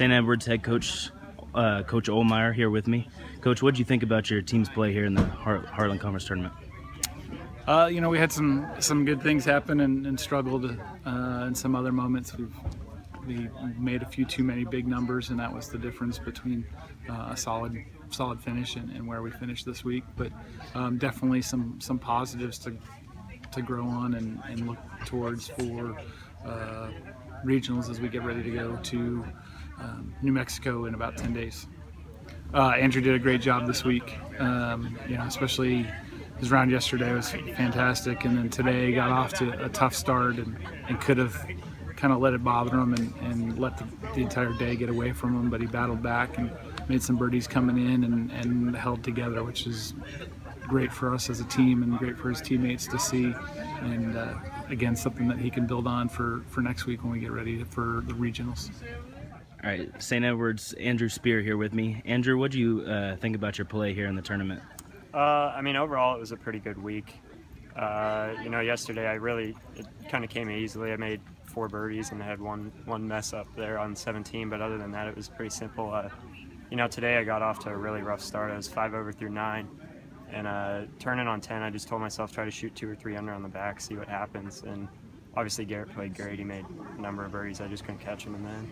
St. Edwards head coach, uh, Coach Olmeyer, here with me. Coach, what did you think about your team's play here in the Heartland Conference tournament? Uh, you know, we had some some good things happen and, and struggled uh, in some other moments. We've we made a few too many big numbers, and that was the difference between uh, a solid solid finish and, and, where we finished this week. But um, definitely some some positives to to grow on and, and look towards for uh, regionals as we get ready to go to um, New Mexico in about 10 days. Uh, Andrew did a great job this week. Um, you know, especially his round yesterday was fantastic, and then today got off to a tough start and, and could have kind of let it bother him and, and let the, the, entire day get away from him. But he battled back and made some birdies coming in and, and held together, which is great for us as a team and great for his teammates to see. And uh, again, something that he can build on for, for next week when we get ready for the regionals. All right, St. Edwards, Andrew Spear here with me. Andrew, what do you uh, think about your play here in the tournament? Uh, I mean, overall, it was a pretty good week. Uh, you know, yesterday I really it kind of came easily. I made four birdies and I had one one mess up there on 17, but other than that, it was pretty simple. Uh, you know, today I got off to a really rough start. I was five over through nine, and uh, turning on 10, I just told myself try to shoot two or three under on the back, see what happens. And obviously Garrett played great. He made a number of birdies. I just couldn't catch him in the end.